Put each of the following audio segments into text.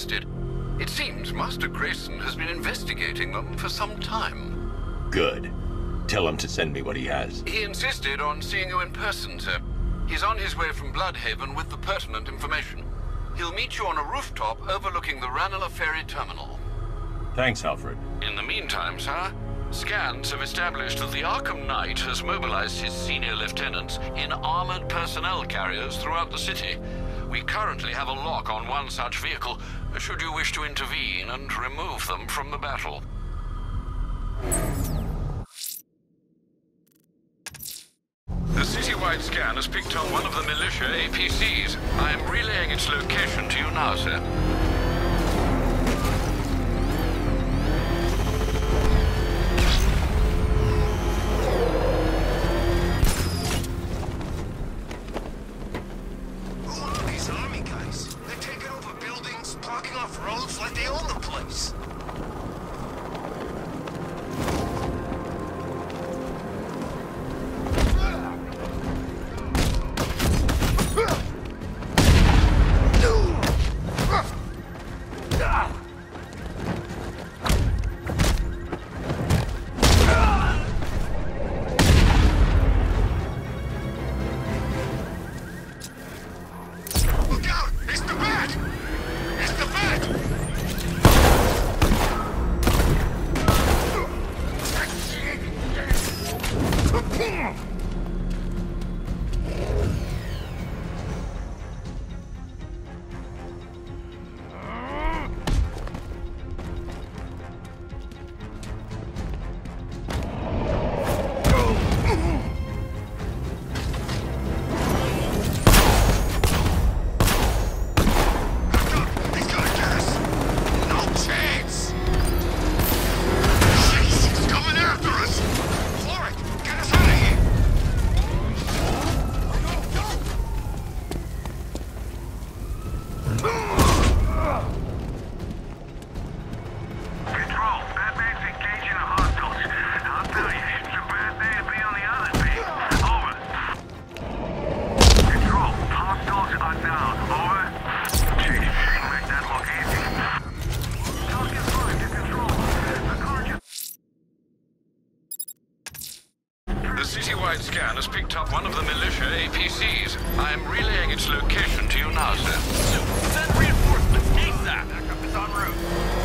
It seems Master Grayson has been investigating them for some time. Good. Tell him to send me what he has. He insisted on seeing you in person, sir. He's on his way from Blüdhaven with the pertinent information. He'll meet you on a rooftop overlooking the Ranelagh Ferry Terminal. Thanks, Alfred. In the meantime, sir, scans have established that the Arkham Knight has mobilized his senior lieutenants in armored personnel carriers throughout the city. We currently have a lock on one such vehicle, should you wish to intervene and remove them from the battle. The citywide scan has picked up one of the militia APCs. I am relaying its location to you now, sir. Citywide scan has picked up one of the militia APCs. I am relaying its location to you now, sir. Send reinforcements ASAP. Backup is en route.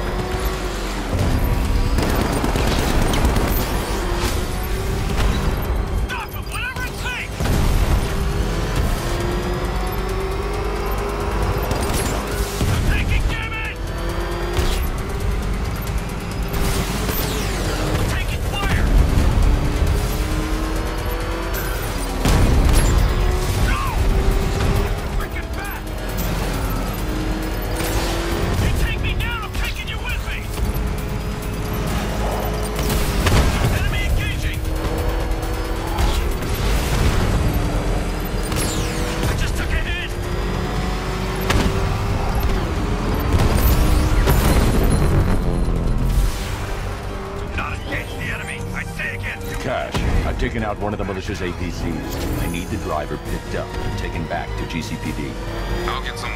Militia's APCs. I need the driver picked up and taken back to GCPD. I'll get someone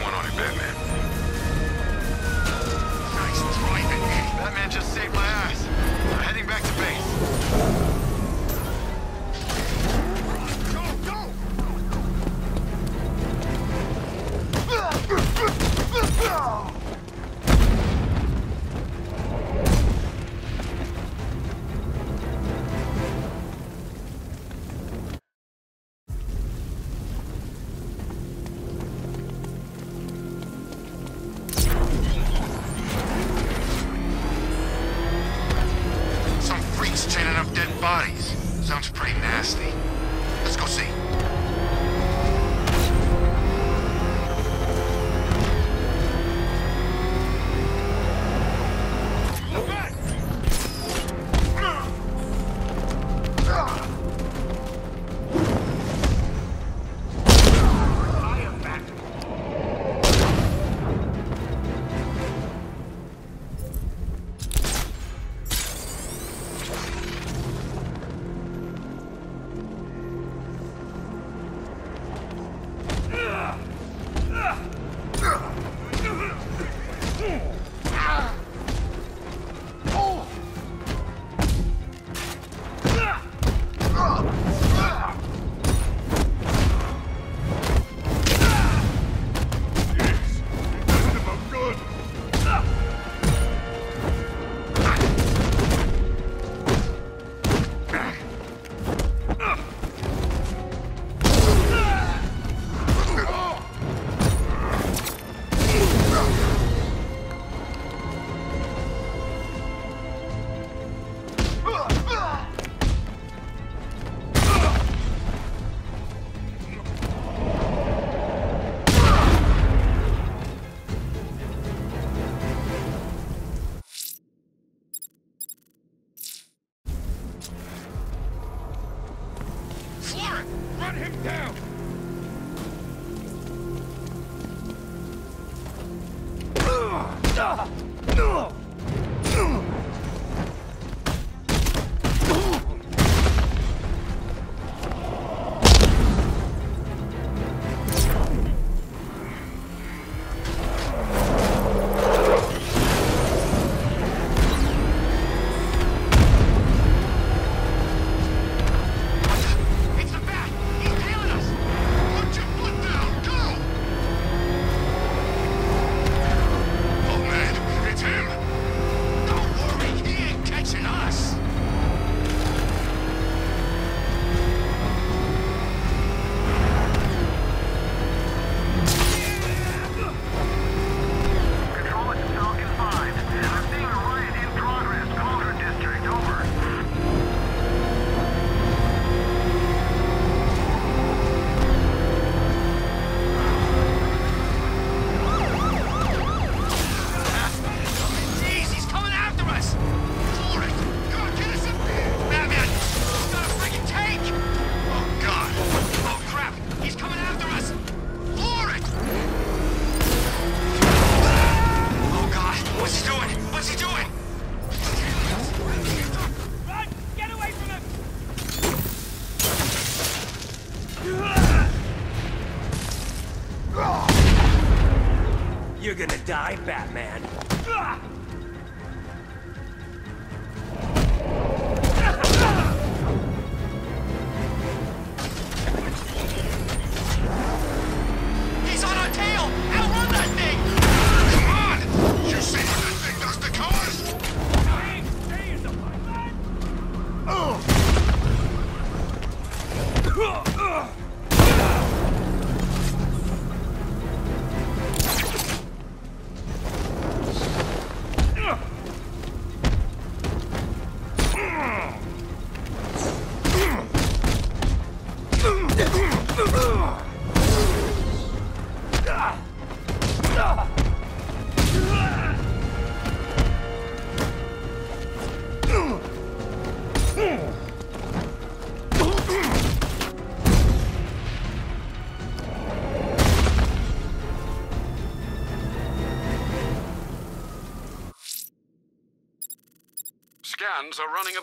die, Batman. Scans are running a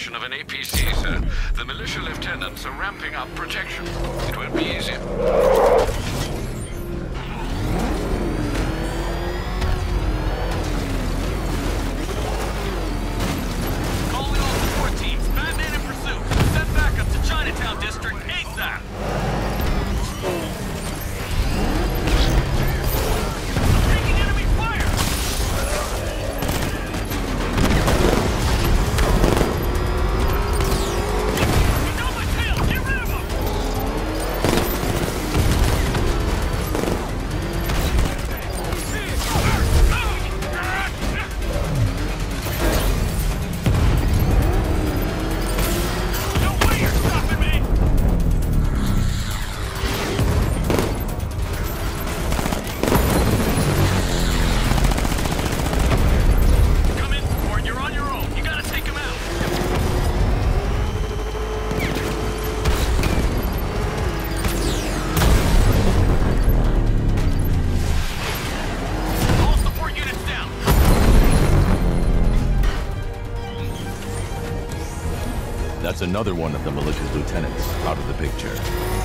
location of an APC, sir. The militia lieutenants are ramping up protection. It won't be easy. Calling all support teams. Batman in pursuit. Send backup to Chinatown District ASAP. Another one of the militia's lieutenants out of the picture.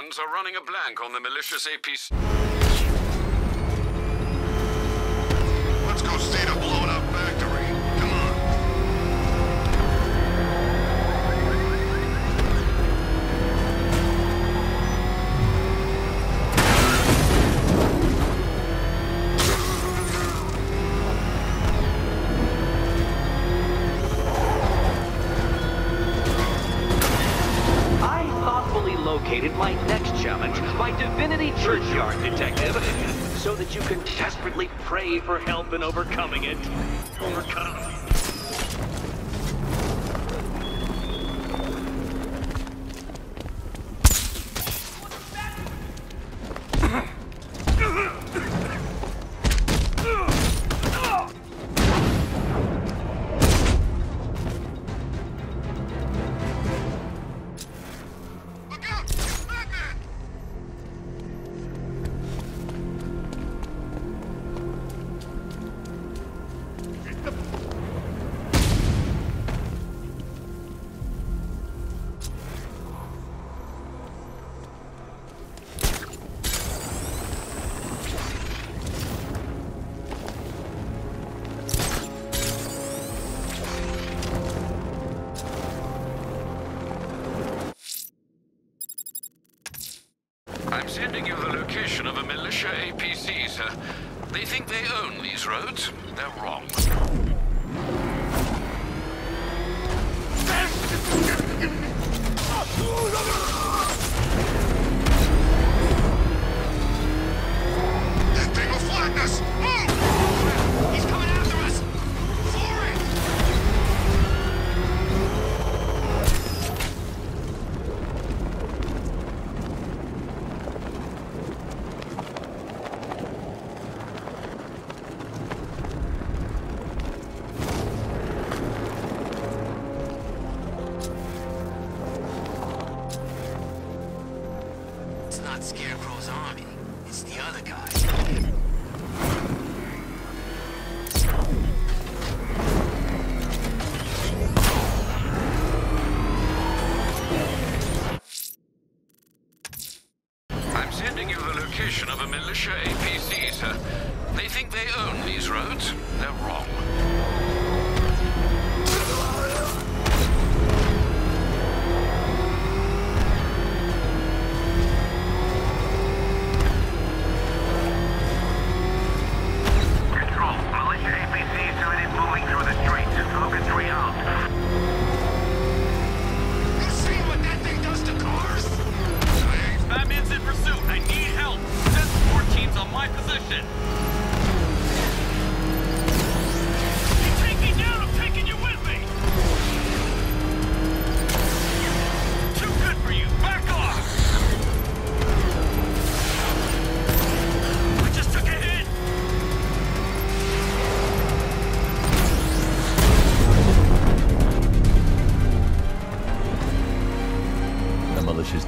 plans are running a blank on the malicious AP it.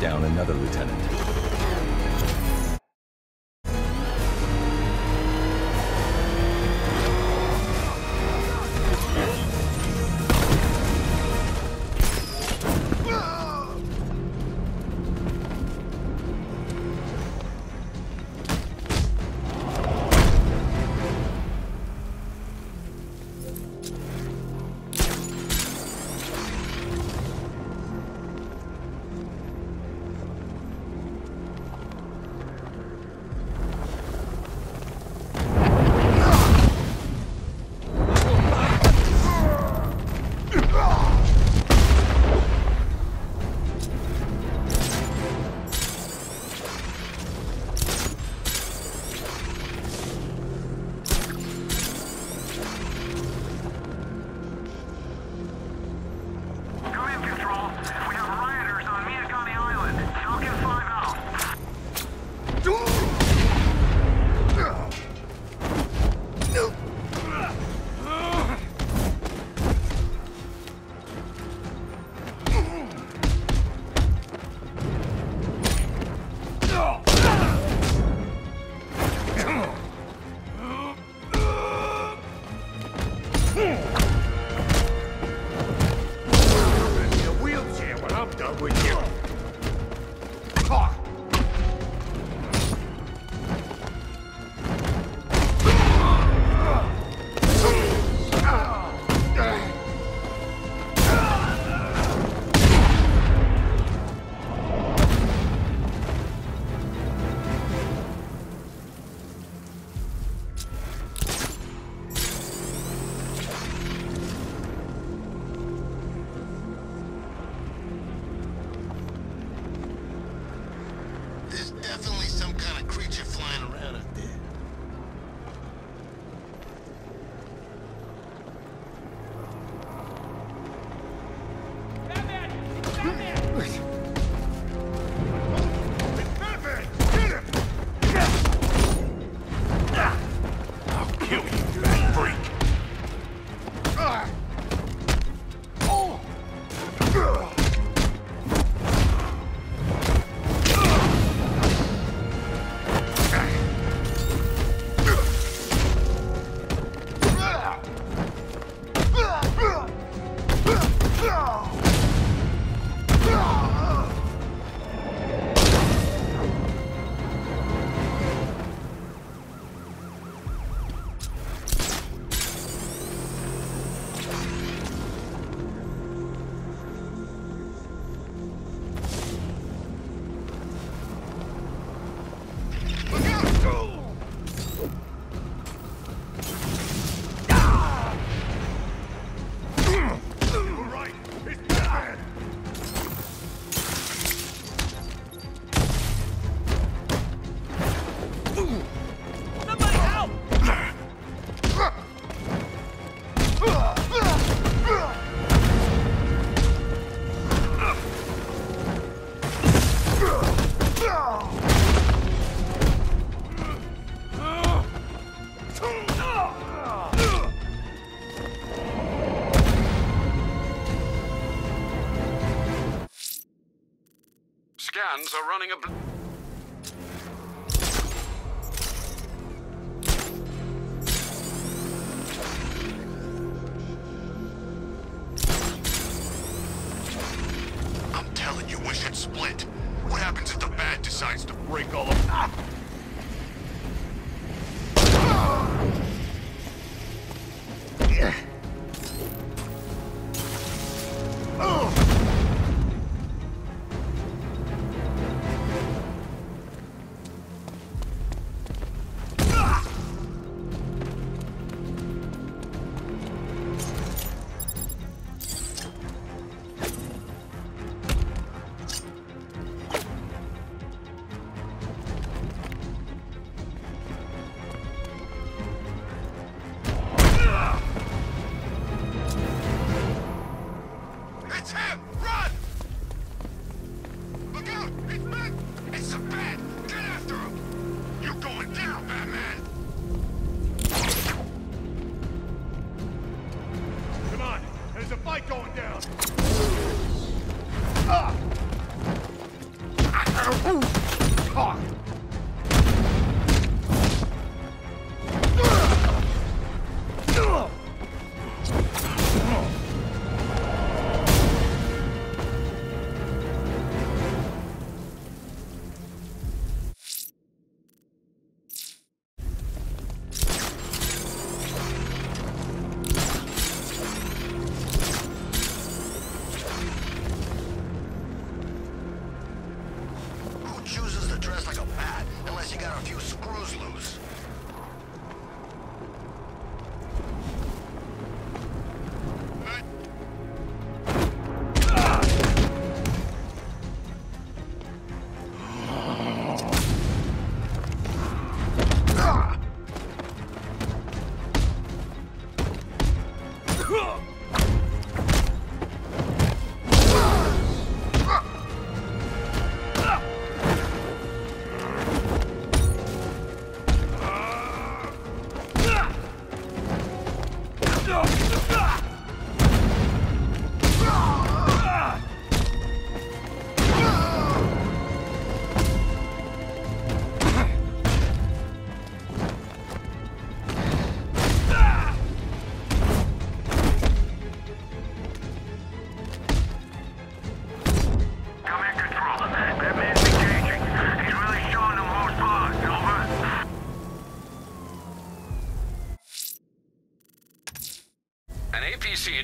Down another lieutenant.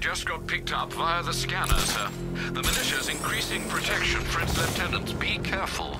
just got picked up via the scanner, sir. The militia's increasing protection, Prince Lieutenant. Be careful.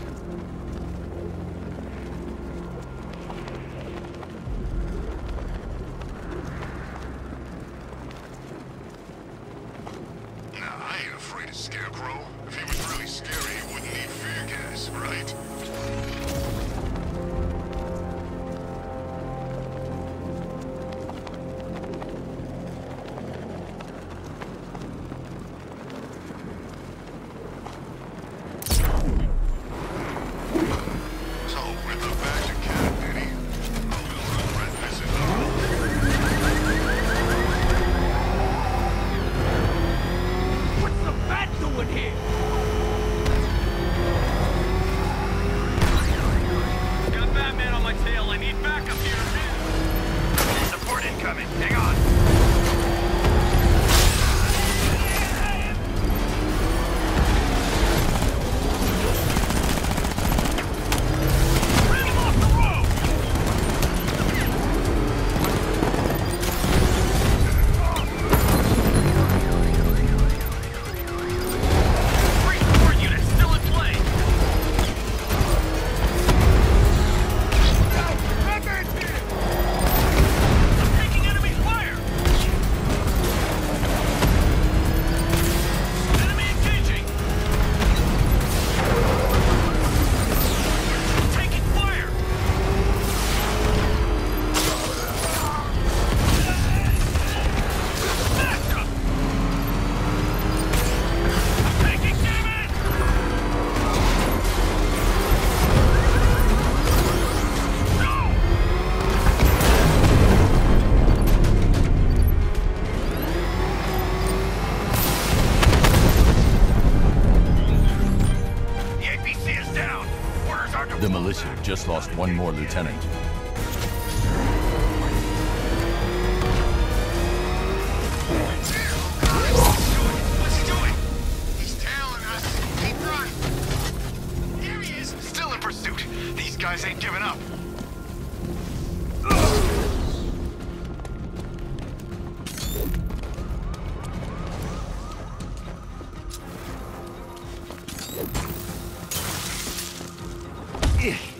it.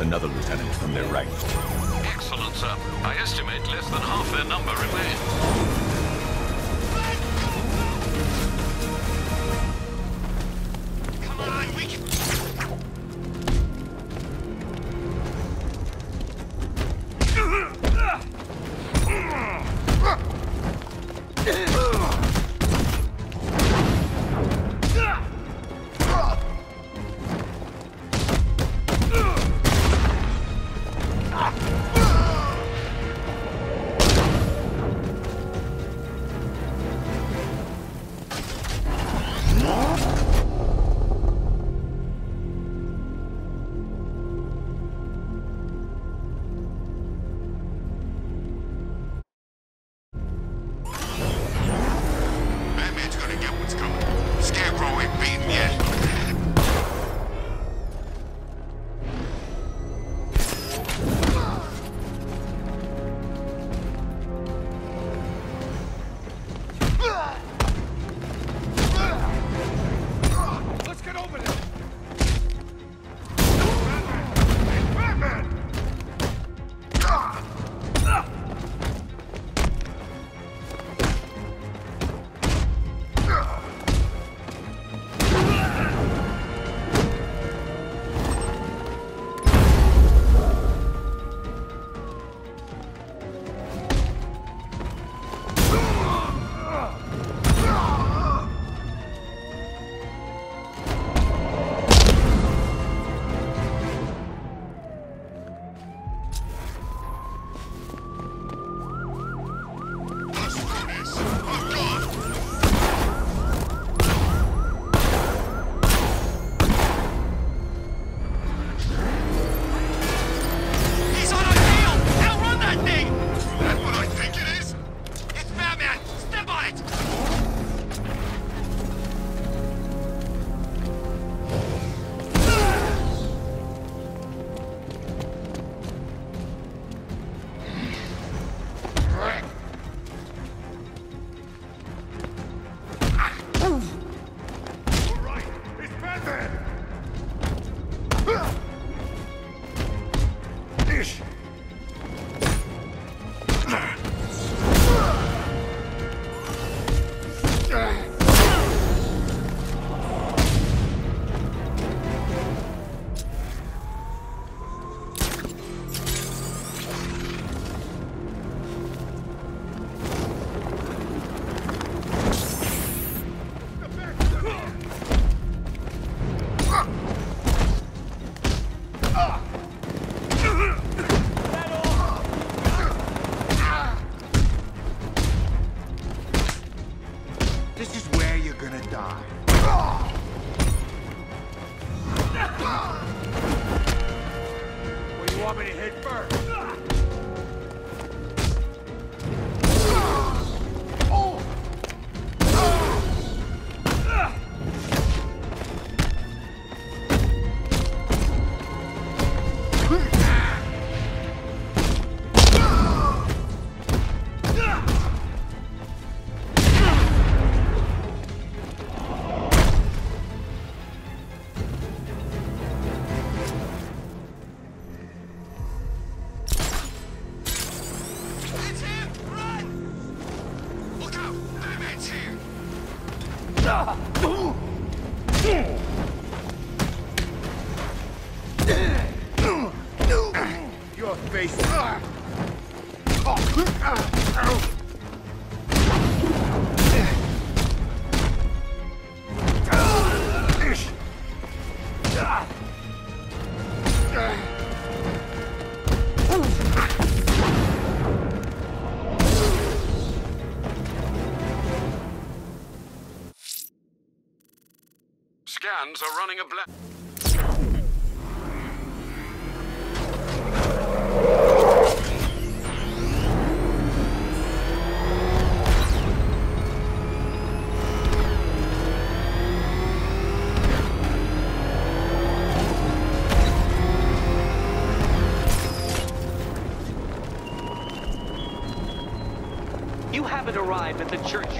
another lieutenant from their ranks.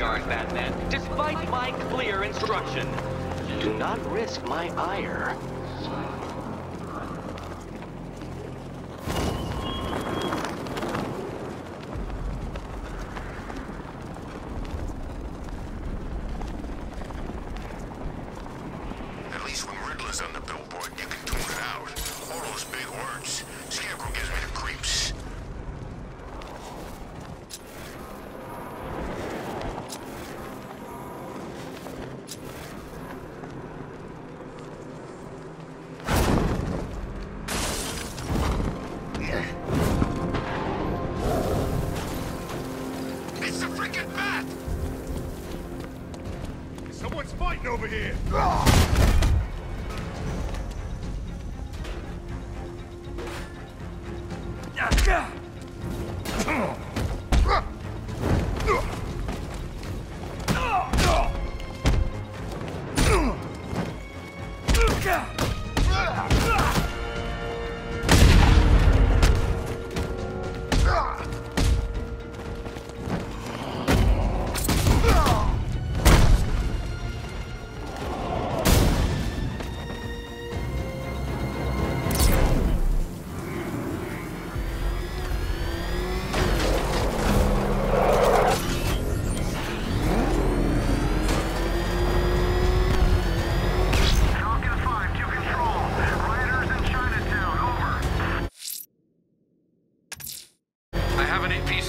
Batman, despite my clear instruction. Do not risk my ire.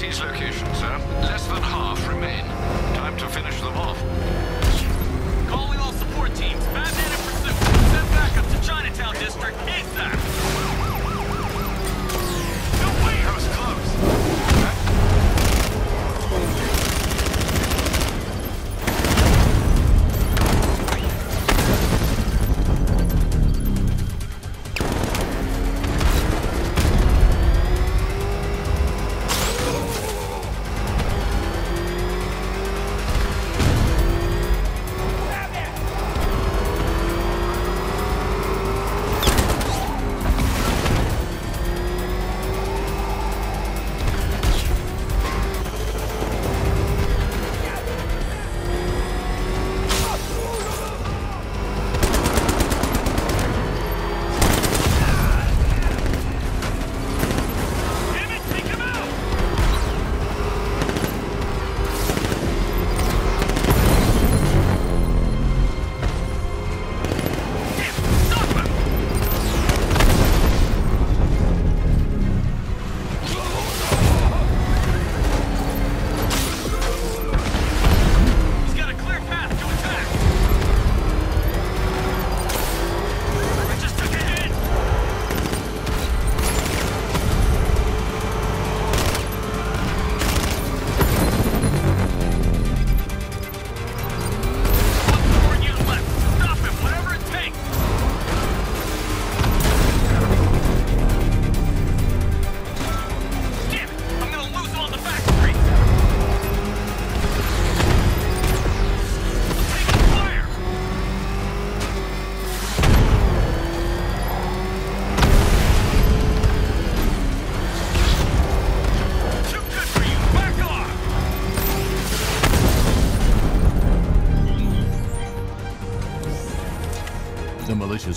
Seize location, sir. Less than half.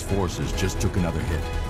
forces just took another hit.